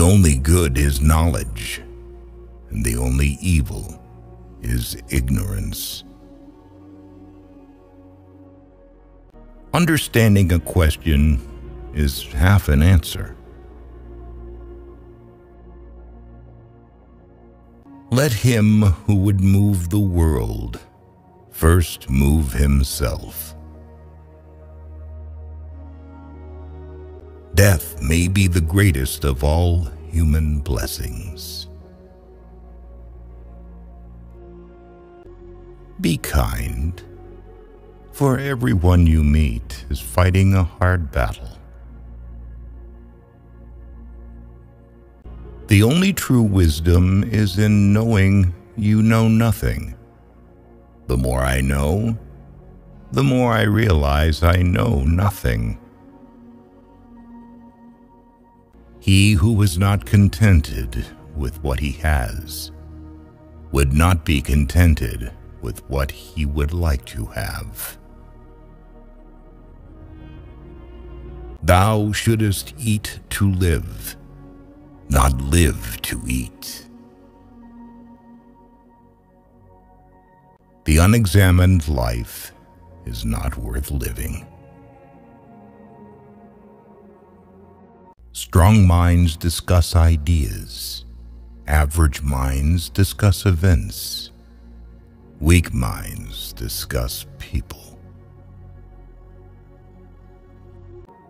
The only good is knowledge, and the only evil is ignorance. Understanding a question is half an answer. Let him who would move the world first move himself. Death may be the greatest of all human blessings. Be kind, for everyone you meet is fighting a hard battle. The only true wisdom is in knowing you know nothing. The more I know, the more I realize I know nothing. He who is not contented with what he has would not be contented with what he would like to have. Thou shouldest eat to live not live to eat. The unexamined life is not worth living. Strong minds discuss ideas. Average minds discuss events. Weak minds discuss people.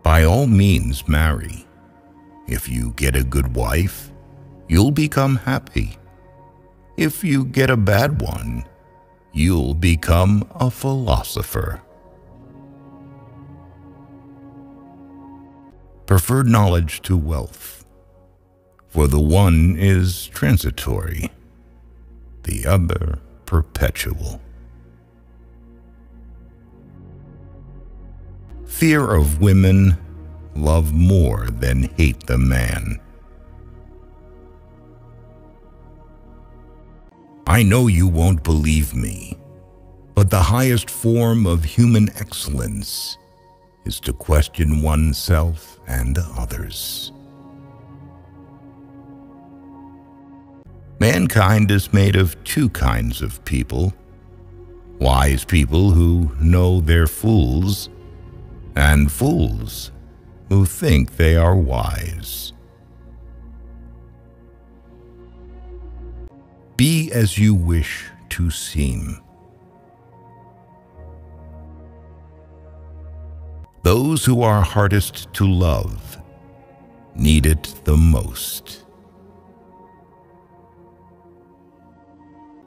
By all means, marry if you get a good wife, you'll become happy. If you get a bad one, you'll become a philosopher. Prefer knowledge to wealth, for the one is transitory, the other perpetual. Fear of women love more than hate the man. I know you won't believe me, but the highest form of human excellence is to question oneself and others. Mankind is made of two kinds of people wise people who know they're fools, and fools who think they are wise. Be as you wish to seem. Those who are hardest to love need it the most.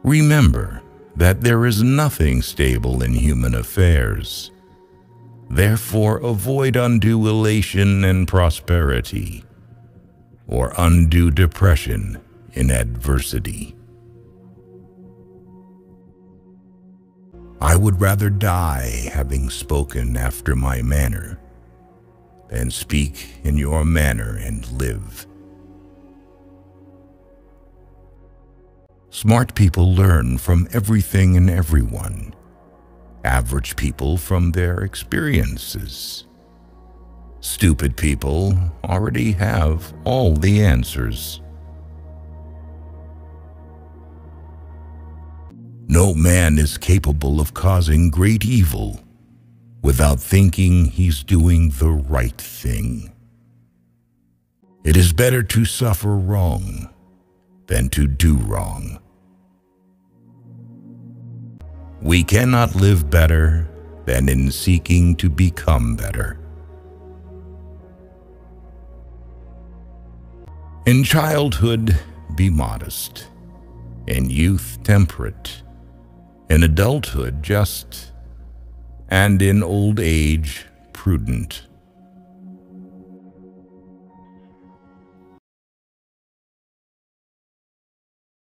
Remember that there is nothing stable in human affairs. Therefore, avoid undue elation and prosperity, or undue depression in adversity. I would rather die having spoken after my manner than speak in your manner and live. Smart people learn from everything and everyone average people from their experiences. Stupid people already have all the answers. No man is capable of causing great evil without thinking he's doing the right thing. It is better to suffer wrong than to do wrong. We cannot live better than in seeking to become better. In childhood, be modest. In youth, temperate. In adulthood, just. And in old age, prudent.